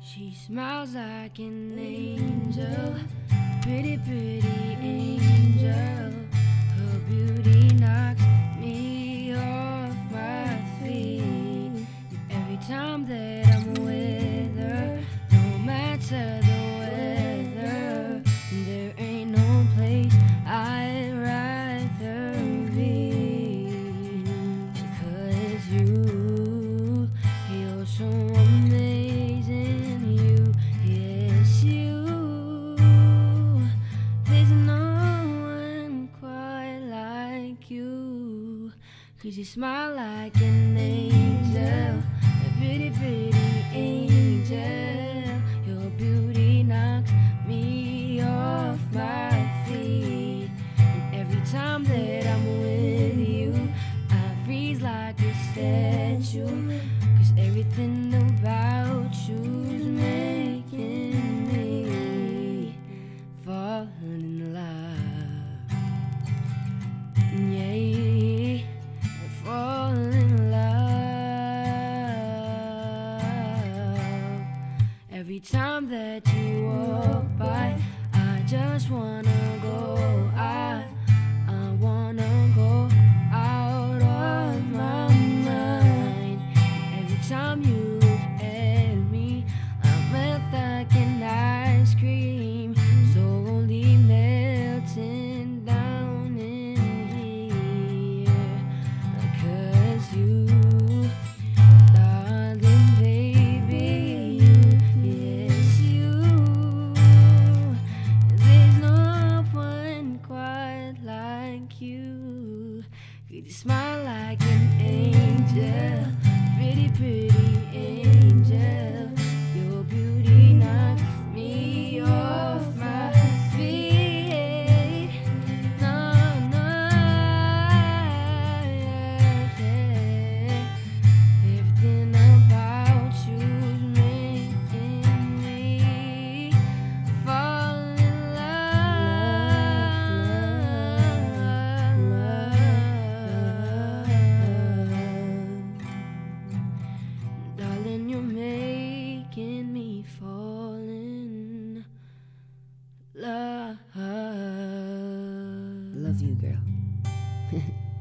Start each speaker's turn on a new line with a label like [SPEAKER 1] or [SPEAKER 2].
[SPEAKER 1] She smiles like an angel, pretty, pretty Cause you smile like an angel, a pretty, pretty angel. Your beauty knocks me off my feet. And every time that I'm with you, I freeze like a statue. Cause everything about you's making me fall in fall in love. Every time that you walk by, I just wanna go. Could you smile like an angel, pretty, pretty angel? do, girl.